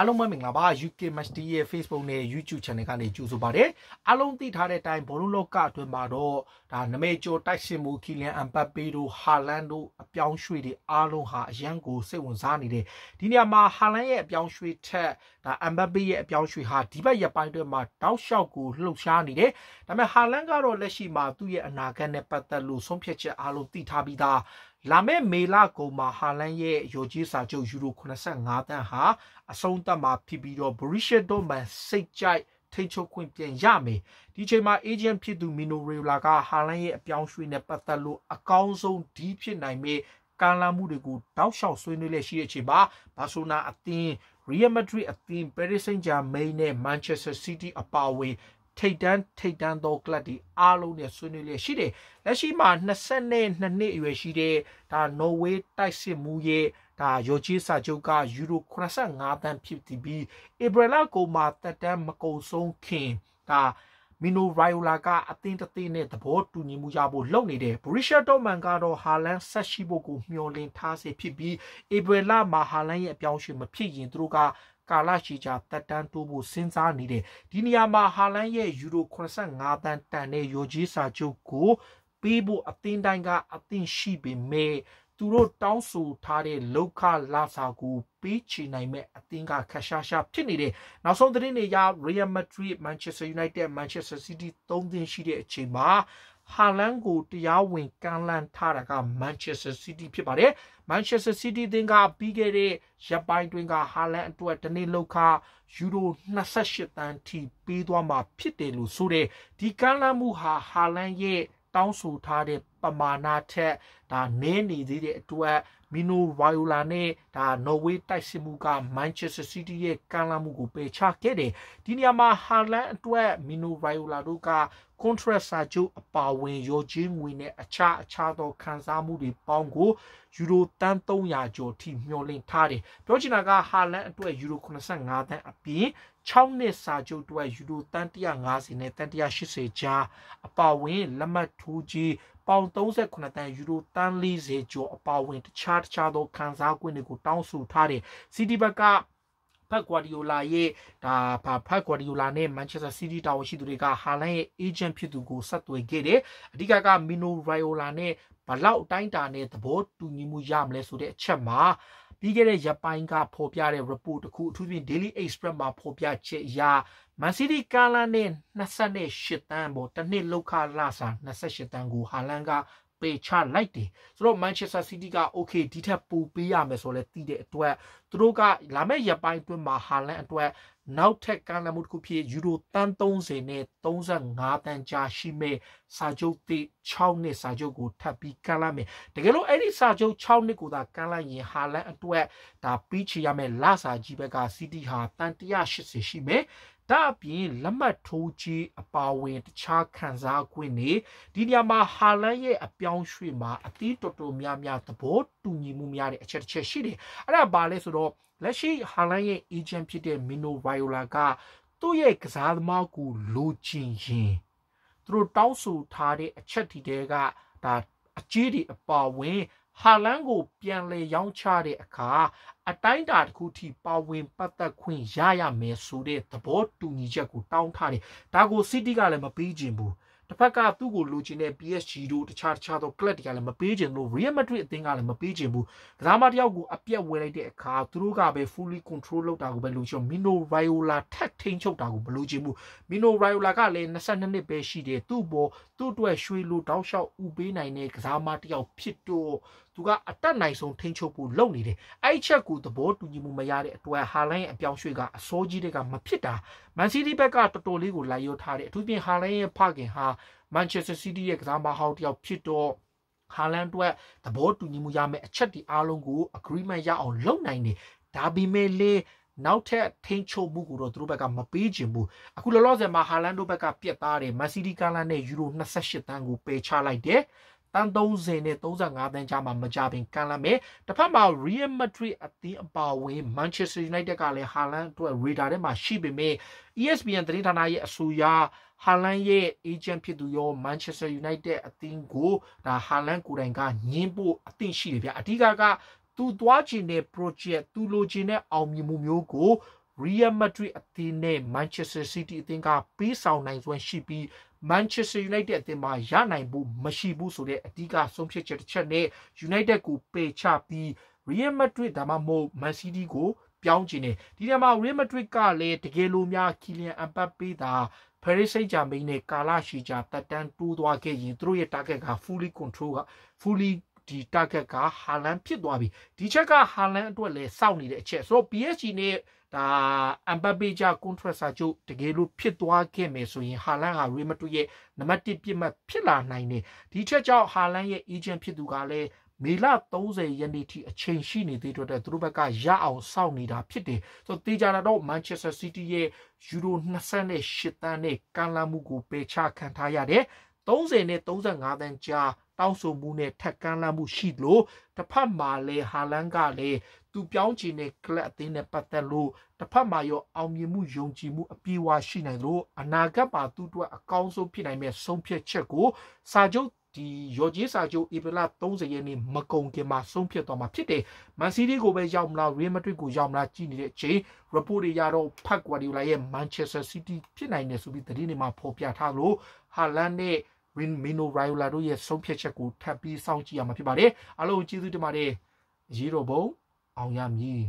အားလုံးပဲမင်္ဂလာပါ UK Match D ရဲ့ Facebook နဲ့ YouTube Channel ကနေကြိုဆိုပါရစေအားလုံးသိထားတဲ့အတိုင်းဘောလုံးလောကအတွင်းမှာတော့ဒါနမဲကျော်တိုက်စစ်မှုကီလန်အမ်ဘတ်ပေတို့ဟာလန်တို့အပြောင်းရွှေ့တွေအားလုံးဟာအရန်ကိုစိတ်ဝင်စားနေတယ်ဒီနေရာမှာဟာလန်ရဲ့အပြောင်းရွှေ့ထက်ဒါအမ်ဘတ်ပေရဲ့အပြောင်းရွှေ့ဟာဒီဘက်ရက်ပိုင်းအတွင်းမှာတောက်လျှောက်ကိုလှုပ်ရှားနေတယ်ဒါပေမဲ့ဟာလန်ကတော့လက်ရှိမှာသူ့ရဲ့အနာဂတ်နဲ့ပတ်သက်လို့ဆုံးဖြတ်ချက်အားလုံးသိထားပြီးသားလာမယ့်မေလကုန်မှာဟာလန်ရဲ့ရိုကြီးစာချုပ်ယူရို85တန်းဟာအဆုံးသတ်မှာဖြစ်ပြီးတော့ Borussia Dortmund စိတ်ကြိုက်ထိချုပ်ခွင့်ပြန်ရမယ်ဒီချိန်မှာ agent ဖြစ်သူ Mino Raiola ကဟာလန်ရဲ့အပြောင်းရွှေ့နဲ့ပတ်သက်လို့အကောင်းဆုံးဒီဖြစ်နိုင်မယ့်ကမ်းလှမ်းမှုတွေကိုတောက်လျှောက်ဆွေးနွေးလက်ရှိတဲ့အချိန်မှာဘာဆိုနာအသင်း Real Madrid အသင်း Paris Saint-Germain နဲ့ Manchester City အပါအဝင် ထိတ်တန်းထိတ်တန်းသောကလပ်တွေအားလုံးနဲ့ဆွေးနွေးလျက်ရှိတယ်။လက်ရှိမှာ22နှစ်အရွယ်ရှိတဲ့ဒါနော်ဝေးတိုက်စစ်မှုရဲ့ဒါရောချီစာချုပ်ကယူရို85တန်းဖြစ်တည်ပြီးဧပြီလကုန်မှာတက်တန်းမကုန်ဆုံးခင်ဒါမီနိုရိုင်ယိုလာကအသင်းတသိနဲ့သဘောတူညီမှုရဖို့လုပ်နေတယ်ဘရီရှာဒေါမန်ကတော့ဟာလန်ဆက်ရှိဖို့ကိုမျှော်လင့်ထားစေဖြစ်ပြီးဧပြီလမှာဟာလန်ရဲ့အပြောင်းအရွှေ့မဖြစ်ရင်သူတို့က ကာလရှည်ကြာတက်တန်းတိုးဖို့စဉ်းစားနေတယ်ဒီနေရာမှာဟာလန်ရဲ့ယူရို85တန်းတန်တဲ့ရောကြီးစာချုပ်ကိုပေးဖို့အသင်းတိုင်းကအသင်းရှိပေမဲ့သူတို့တောင်းဆိုထားတဲ့လောက်ခလာစာကိုပေးချေနိုင်မဲ့အသင်းကခက်ရှားရှားဖြစ်နေတယ်။နောက်ဆုံးသတင်းတွေရ Real Madrid, Manchester United, Manchester City သုံးသင်းရှိတဲ့အချိန်မှာ ဟာလန်ကိုတရားဝင်ကမ်းလှမ်းထားတာက Manchester City ဖြစ်ပါတယ်။ Manchester City သင်းကပြီးခဲ့တဲ့ရက်ပိုင်းတွင်ကဟာလန်အတွက်တနေ့လောက်ခယူရို28တန်းထိပေးသွားမှာဖြစ်တယ်လို့ဆိုတဲ့ဒီကမ်းလှမ်းမှုဟာဟာလန်ရဲ့တောင်းဆိုထားတဲ့ ပမာဏထက်ဒါနည်းနေသေးတဲ့အတွက်မီနိုဝိုင်ယိုလာနဲ့ဒါနော်ဝေးတိုက်စစ်မှုကမန်ချက်စတာစီးတီးရဲ့ကမ်းလှမ်းမှုကိုပယ်ချခဲ့တယ်ဒီနေရာမှာဟာလန်အတွက်မီနိုဝိုင်ယိုလာတို့က contract စာချုပ်အပါဝင်ရောချင်းငွေနဲ့အခြားအခြားသောခံစားမှုတွေပေါင်းကိုယူရိုတန်း300ကျော်ထိမျှော်လင့်ထားတယ်ပြောချင်တာကဟာလန်အတွက်ယူရို85တန်းအပြင်6နှစ်စာချုပ်အတွက်ယူရိုတန်း150နဲ့တန်း180ကြားအပါဝင်လက်မှတ်ထိုးကြီး ပေါင်38တန်ယူရိုတန်40ကျော်အပါဝင်တခြားတခြားသောခံစား권တွေကိုတောင်းဆိုထားတယ်စီတီဘက်က ဖက်ဂွာဒီယိုလာရဲ့ဒါဖက်ဂွာဒီယိုလာနဲ့မန်ချက်စတာစီးတီးတာဝန်ရှိသူတွေကဟာလန်ရဲ့အေဂျင့်ဖြစ်သူကိုဆက်သွယ်ခဲ့တယ်အဓိကကမီနိုရိုင်ယိုလာနဲ့ဘလောက်အတိုင်းတာနဲ့သဘောတူညီမှုရမလဲဆိုတဲ့အချက်မှာပြီးခဲ့တဲ့ရက်ပိုင်းကဖော်ပြတဲ့ report တစ်ခုအထူးသဖြင့် Daily Express မှာဖော်ပြချက်အရမန်စီးတီးကာလာနဲ့28တန်းပေါ့တစ်နှစ်လောက်ခလာစာ28တန်းကိုဟာလန်က ပေချလိုက်တယ်ဆိုတော့ Manchester City က okay ဒီထက်ပိုပေးရမယ်ဆိုလဲတည်တဲ့အတွက်သူတို့ကလာမယ့်ရက်ပိုင်းအတွင်းမှာဟာလန်အတွက်နောက်ထပ်ကမ်းလှမ်းမှုတစ်ခုဖြစ်ယူရိုတန်း30နဲ့35တန်းကြာရှိမဲ့စာချုပ်တိ6နှစ်စာချုပ်ကိုထပ်ပြီးကမ်းလှမ်းမယ်တကယ်လို့အဲ့ဒီစာချုပ်6နှစ်ကိုသာကမ်းလှမ်းရင်ဟာလန်အတွက်ဒါပြီးချရမယ်လစာကြီးဘက်က City ဟာတန်180ရှိမယ် ဒါအပြင်လက်မှတ်ထိုးကြီးအပါဝင်တခြားခံစား권နေဒီနေရာမှာဟာလန်ရဲ့အပြောင်းရွှေ့မှာအသီးတော်တော်များများသဘောတူညီမှုများတဲ့အချက်တစ်ချက်ရှိတယ်အဲ့ဒါဘာလဲဆိုတော့လက်ရှိဟာလန်ရဲ့ agent ဖြစ်တဲ့ Mino Viola ကသူ့ရဲ့ကစားသမားကိုလိုချင်ရင်သူတို့တောင်းဆိုထားတဲ့အချက်ဒီတဲကဒါအကြီးတွေအပါဝင် ဟာလန်ကိုပြန်လဲရောင်းချတဲ့အခါအတိုင်းတာတစ်ခုထိပါဝင်ပတ်သက်ခွင့်ရရမယ်ဆိုတဲ့သဘောတူညီချက်ကိုတောင်းထားတယ်ဒါကို City ကလည်းမပေးခြင်းဘူးတစ်ဖက်ကသူ့ကိုလိုချင်တဲ့ PSG တို့တခြားတခြားသော club တွေကလည်းမပေးချင်လို့ Real Madrid အသင်းကလည်းမပေးချင်ဘူးကစားမတယောက်ကိုအပြက်ဝယ်လိုက်တဲ့အခါသူတို့ကပဲ fully control လုပ်တာကိုပဲလိုချင် Mino Raiola ထက်ထိန်ချုပ်တာကိုမလိုချင်ဘူး Mino Raiola ကလည်း22နှစ်ပဲရှိတယ်သူ့ဘောသူ့အတွက်ရွှေလိုတောက်လျှောက်ဥပေးနိုင်တဲ့ကစားမတယောက်ဖြစ်တော့သူကအတက်နိုင်ဆုံးထိန်းချုပ်ဖို့လုပ်နေတယ်အဲ့ချက်ကိုသဘောတူညီမှုမရတဲ့အတွက်ဟာလန်ရဲ့အပြောင်းရွှေ့ကအစိုးကြီးတွေကမဖြစ်တာမန်စီးတီးဘက်ကတော်တော်လေးကိုလိုက်ရောထားတယ်အထူးဖြင့်ဟာလန်ရဲ့ဖခင်ဟာမန်ချက်စတာစီးတီးရဲ့ကစားမဟောင်းတယောက်ဖြစ်တော့ဟာလန်အတွက်သဘောတူညီမှုရမယ့်အချက်ဒီအားလုံးကို agreement ရအောင်လုပ်နိုင်တယ်ဒါပေမဲ့လေနောက်ထပ်ထိန်းချုပ်မှုကိုတော့သူတို့ဘက်ကမပေးချင်ဘူးအခုလောလောဆယ်မှာဟာလန်တို့ဘက်ကပြက်သားတယ်မန်စီးတီးကားလန်နဲ့ယူရို28တန်းကိုပယ်ချလိုက်တယ် တန်း30နဲ့35တန်းကြားမှာမကြပင်ကန်လာမယ်တစ်ဖက်မှာ Real Madrid အသင်းအပါအဝင် Manchester United ကလည်း Haaland အတွက် radar ထဲမှာရှိပေမဲ့ ESPN သတင်းဌာနရဲ့အဆိုအရဟာလန်ရဲ့ agent ဖြစ်သူရော Manchester United အသင်းကိုဒါဟာလန်ကိုယ်တိုင်ကညင်းဖို့အသင့်ရှိတယ်ဗျအဓိကကသူသွားချင်တဲ့ project သူလိုချင်တဲ့အောင်မြင်မှုမျိုးကို Real Madrid အသင်းနဲ့ Manchester City အသင်းကပေးဆောင်နိုင်စွမ်းရှိပြီး Manchester United အသင်းမှာရနိုင်ဖို့မရှိဘူးဆိုတဲ့အဓိကဆုံးဖြတ်ချက်တစ်ချက်နဲ့ United ကိုပယ်ချပြီး Real Madrid ဒါမှမဟုတ် Man City ကိုပြောင်းချင်တယ်ဒီနေရာမှာ Real Madrid ကလည်းတကယ်လို့များ Kylian Mbappe သာ Paris Saint-Germain နဲ့ကာလာရှီဂျာတက်တန်းတိုးသွားခဲ့ရင်သူတို့ရဲ့ target က fully control က fully ဒီ target ကဟာလန်ဖြစ်သွားပြီဒီချက်ကဟာလန်အတွက်လည်းစောင့်နေတဲ့အချက်ဆိုတော့ PSG နဲ့ဒါအမ်ဘပေဂျာ contract စာချုပ်တကယ်လို့ဖြစ်သွားခဲ့မယ်ဆိုရင်ဟာလန်ဟာရီမတူရဲ့နံပါတ်1ပြစ်မှတ်ဖြစ်လာနိုင်တယ်ဒီချက်ကြောင့်ဟာလန်ရဲ့ agent ဖြစ်သူကလည်းမေလ30ရက်နေ့ထိအချိန်ရှိနေသေးတဲ့သူတို့ဘက်ကရအောင်စောင့်နေတာဖြစ်တယ်ဆိုတော့တေချာတော့ Manchester City ရဲ့ယူရို28တန်းနဲ့ကန်လာမှုကိုပယ်ချခံထားရတယ်30နဲ့35တန်းကြား တောင်းဆိုမှုနဲ့ထက်ကမ်းလှမ်းမှုရှိလို့တစ်ဖက်မှာလည်းဟာလန်ကလည်းသူပြောင်းချင်တဲ့ကလပ်အသင်းနဲ့ပတ်သက်လို့တစ်ဖက်မှာရောအောင်မြင်မှုယုံကြည်မှုအပြည့်အဝရှိနိုင်လို့အနာဂတ်မှာသူ့အတွက်အကောင်းဆုံးဖြစ်နိုင်မဲ့ဆုံးဖြတ်ချက်ကိုစာချုပ်ဒီရော်ဂျီစာချုပ်ဧပြီလ30ရက်နေ့မကုန်ခင်မှာဆုံးဖြတ်သွားမှာဖြစ်တယ်။မန်စီးတီးကိုပဲရောက်မလားရီမက်ဒရစ်ကိုရောက်မလားကြည့်နေတဲ့အချိန် report တွေရတော့ဖတ်ကွာဒီလာရဲ့ Manchester City ဖြစ်နိုင်တယ်ဆိုပြီးသတင်းတွေမှာဖော်ပြထားလို့ဟာလန်နဲ့ Win Mino Raiola တို့ရဲ့ဆုံးဖြတ်ချက်ကိုထပ်ပြီးစောင့်ကြည့်ရမှာဖြစ်ပါတယ်အားလုံးကျေးဇူးတင်ပါတယ်ရေတော်ဘုံအောင်ရမည်